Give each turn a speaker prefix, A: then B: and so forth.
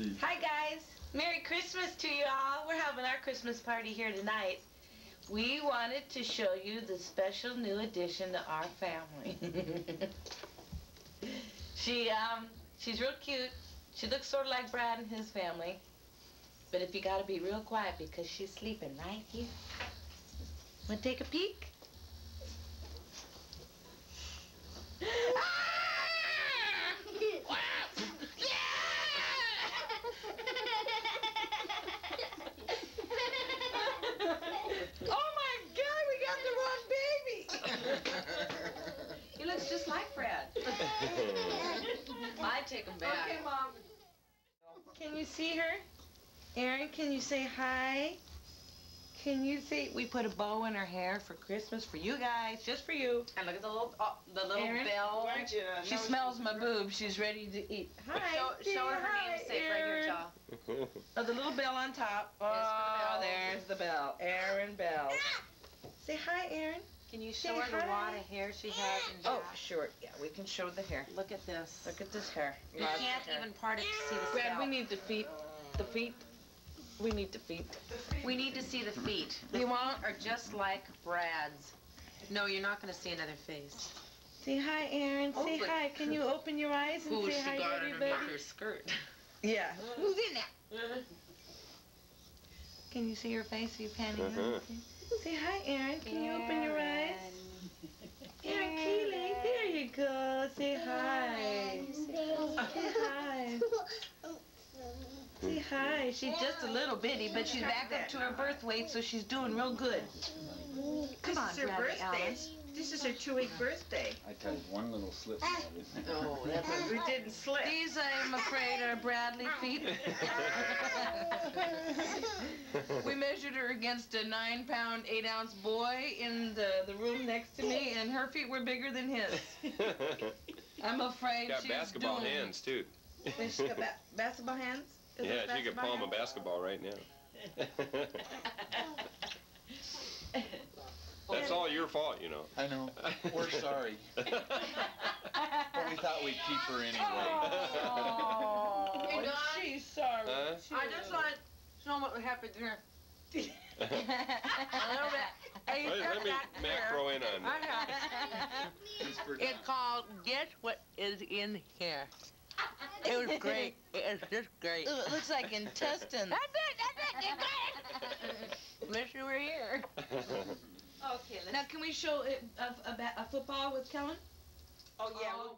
A: Hi guys, Merry Christmas to you all. We're having our Christmas party here tonight. We wanted to show you the special new addition to our family. she um she's real cute. She looks sort of like Brad and his family. But if you gotta be real quiet because she's sleeping right here. Wanna take a peek? Oh my God, we got the wrong baby!
B: He looks just like Brad. I take him back.
A: Okay, Mom. Can you see her? Erin, can you say hi? Can you see? we put a bow in her hair for Christmas for you guys, just for you?
B: And look at the little, oh, the little
A: Erin,
B: bell.
A: She smells my boob. She's ready to eat. Hi.
B: Show,
A: say
B: show her her
A: hi,
B: namesake right here,
A: Erin.
B: Jaw.
A: Oh, the little bell on top.
B: There's the
A: Oh,
B: bell.
A: there's the bell. Erin Bell. Ah! Say hi, Erin.
B: Can you
A: Say
B: show her the
A: hi.
B: wad of hair she has in
A: Oh, sure. Yeah, we can show the hair.
B: Look at this.
A: Look at this hair.
B: You
A: Lots
B: can't
A: hair.
B: even part it to see the scalp.
A: Brad, we need the feet. The feet. We need the feet.
B: We need to see the feet. The
A: You
B: feet
A: want-
B: are just like Brad's. No, you're not going to see another face.
A: Say hi, Erin. Say
B: Open.
A: hi. Can you open your eyes and say hi to everybody?
B: skirt?
A: Yeah. Who's in there? Can you see your face? Are you panning?
C: Uh-huh.
A: Say hi, Erin. Can you open your eyes? Erin Keeley. There you go. Say hi. Say hi. Say hi. She's just a little bitty, but she's back up to her birth weight, so she's doing real good. Come on,
D: is her
A: Bradley
D: birthday.
A: Allen.
D: This is her two-week birthday.
C: I tell you, one little slip. and I didn't-
B: Oh, that's
D: We didn't slip.
A: These, I'm afraid, are Bradley feet. we measured her against a nine pound, eight ounce boy in the, the room next to me, and her feet were bigger than his. I'm afraid she's
E: Got
A: she's
E: basketball
A: doomed.
E: hands too.
A: Does she got ba- basketball hands? Is
E: Yeah, she could palm a basketball right now. That's all your fault, you know.
C: I know. We're sorry. But we thought we'd keep her anyway.
A: Oh, she's sorry.
E: Huh?
B: I just want to show them what happened here.
E: Let, let me macro in on that.
F: It's called Guess What Is in Here. It was great. It was just great.
A: Ooh, it looks like intestines.
F: That's it. That's it. You got it. Wish you were here.
B: Okay, let's
A: now, can we show it, a, a, a football with Kellen?
D: Oh, yeah. Oh.